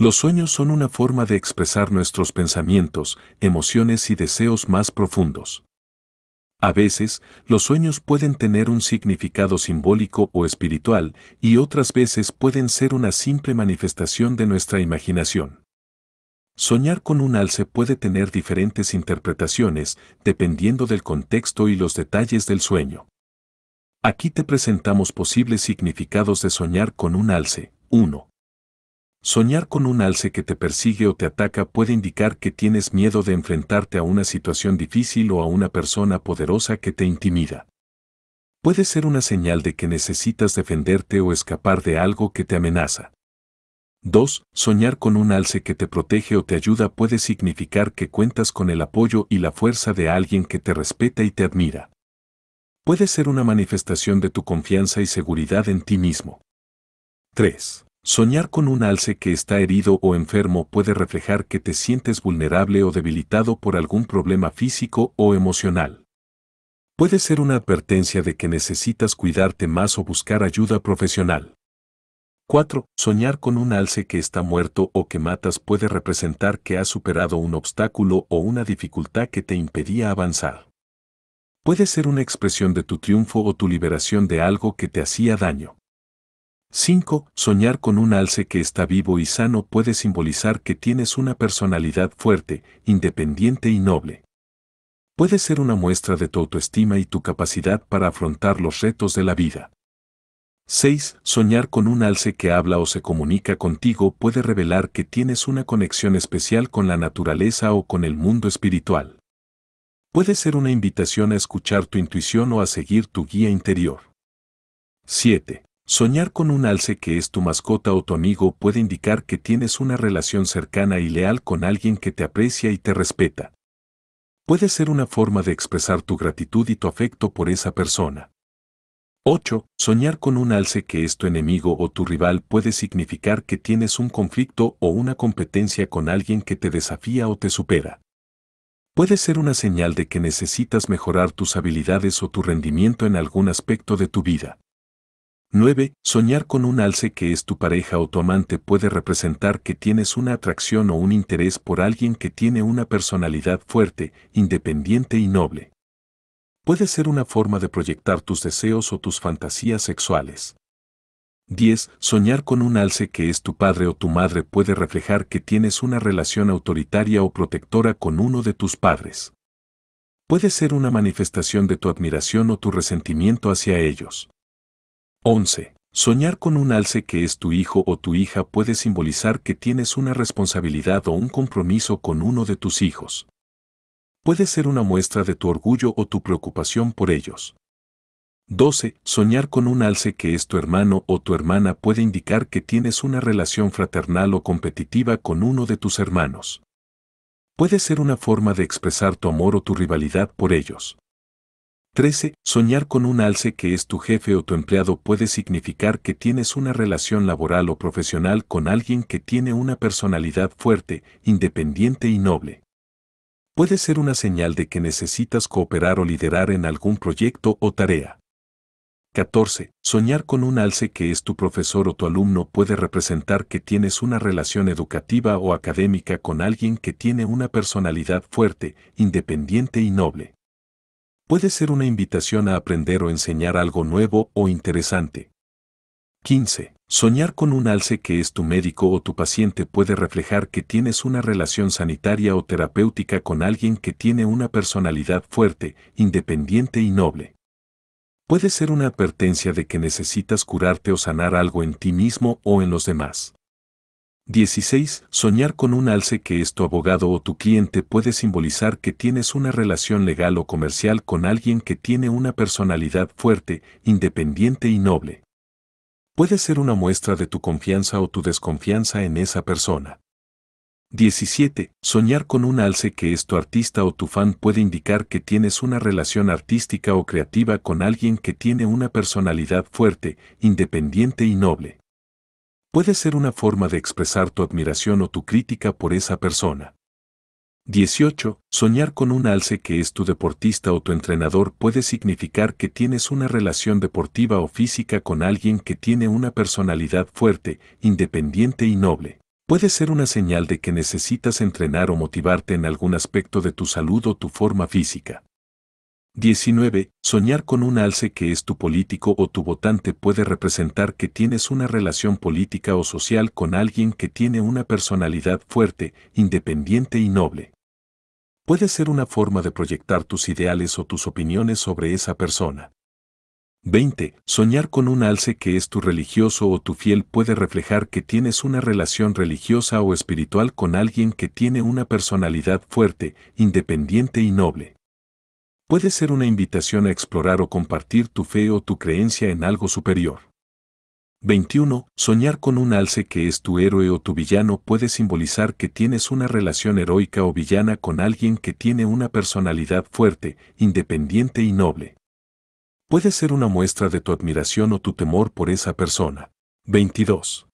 Los sueños son una forma de expresar nuestros pensamientos, emociones y deseos más profundos. A veces, los sueños pueden tener un significado simbólico o espiritual, y otras veces pueden ser una simple manifestación de nuestra imaginación. Soñar con un alce puede tener diferentes interpretaciones, dependiendo del contexto y los detalles del sueño. Aquí te presentamos posibles significados de soñar con un alce. 1. Soñar con un alce que te persigue o te ataca puede indicar que tienes miedo de enfrentarte a una situación difícil o a una persona poderosa que te intimida. Puede ser una señal de que necesitas defenderte o escapar de algo que te amenaza. 2. Soñar con un alce que te protege o te ayuda puede significar que cuentas con el apoyo y la fuerza de alguien que te respeta y te admira. Puede ser una manifestación de tu confianza y seguridad en ti mismo. 3. Soñar con un alce que está herido o enfermo puede reflejar que te sientes vulnerable o debilitado por algún problema físico o emocional. Puede ser una advertencia de que necesitas cuidarte más o buscar ayuda profesional. 4. Soñar con un alce que está muerto o que matas puede representar que has superado un obstáculo o una dificultad que te impedía avanzar. Puede ser una expresión de tu triunfo o tu liberación de algo que te hacía daño. 5. Soñar con un alce que está vivo y sano puede simbolizar que tienes una personalidad fuerte, independiente y noble. Puede ser una muestra de tu autoestima y tu capacidad para afrontar los retos de la vida. 6. Soñar con un alce que habla o se comunica contigo puede revelar que tienes una conexión especial con la naturaleza o con el mundo espiritual. Puede ser una invitación a escuchar tu intuición o a seguir tu guía interior. 7. Soñar con un alce que es tu mascota o tu amigo puede indicar que tienes una relación cercana y leal con alguien que te aprecia y te respeta. Puede ser una forma de expresar tu gratitud y tu afecto por esa persona. 8. Soñar con un alce que es tu enemigo o tu rival puede significar que tienes un conflicto o una competencia con alguien que te desafía o te supera. Puede ser una señal de que necesitas mejorar tus habilidades o tu rendimiento en algún aspecto de tu vida. 9. Soñar con un alce que es tu pareja o tu amante puede representar que tienes una atracción o un interés por alguien que tiene una personalidad fuerte, independiente y noble. Puede ser una forma de proyectar tus deseos o tus fantasías sexuales. 10. Soñar con un alce que es tu padre o tu madre puede reflejar que tienes una relación autoritaria o protectora con uno de tus padres. Puede ser una manifestación de tu admiración o tu resentimiento hacia ellos. 11. Soñar con un alce que es tu hijo o tu hija puede simbolizar que tienes una responsabilidad o un compromiso con uno de tus hijos. Puede ser una muestra de tu orgullo o tu preocupación por ellos. 12. Soñar con un alce que es tu hermano o tu hermana puede indicar que tienes una relación fraternal o competitiva con uno de tus hermanos. Puede ser una forma de expresar tu amor o tu rivalidad por ellos. 13. Soñar con un alce que es tu jefe o tu empleado puede significar que tienes una relación laboral o profesional con alguien que tiene una personalidad fuerte, independiente y noble. Puede ser una señal de que necesitas cooperar o liderar en algún proyecto o tarea. 14. Soñar con un alce que es tu profesor o tu alumno puede representar que tienes una relación educativa o académica con alguien que tiene una personalidad fuerte, independiente y noble puede ser una invitación a aprender o enseñar algo nuevo o interesante. 15. Soñar con un alce que es tu médico o tu paciente puede reflejar que tienes una relación sanitaria o terapéutica con alguien que tiene una personalidad fuerte, independiente y noble. Puede ser una advertencia de que necesitas curarte o sanar algo en ti mismo o en los demás. 16. Soñar con un alce que es tu abogado o tu cliente puede simbolizar que tienes una relación legal o comercial con alguien que tiene una personalidad fuerte, independiente y noble. Puede ser una muestra de tu confianza o tu desconfianza en esa persona. 17. Soñar con un alce que es tu artista o tu fan puede indicar que tienes una relación artística o creativa con alguien que tiene una personalidad fuerte, independiente y noble puede ser una forma de expresar tu admiración o tu crítica por esa persona. 18. Soñar con un alce que es tu deportista o tu entrenador puede significar que tienes una relación deportiva o física con alguien que tiene una personalidad fuerte, independiente y noble. Puede ser una señal de que necesitas entrenar o motivarte en algún aspecto de tu salud o tu forma física. 19. Soñar con un alce que es tu político o tu votante puede representar que tienes una relación política o social con alguien que tiene una personalidad fuerte, independiente y noble. Puede ser una forma de proyectar tus ideales o tus opiniones sobre esa persona. 20. Soñar con un alce que es tu religioso o tu fiel puede reflejar que tienes una relación religiosa o espiritual con alguien que tiene una personalidad fuerte, independiente y noble. Puede ser una invitación a explorar o compartir tu fe o tu creencia en algo superior. 21. Soñar con un alce que es tu héroe o tu villano puede simbolizar que tienes una relación heroica o villana con alguien que tiene una personalidad fuerte, independiente y noble. Puede ser una muestra de tu admiración o tu temor por esa persona. 22.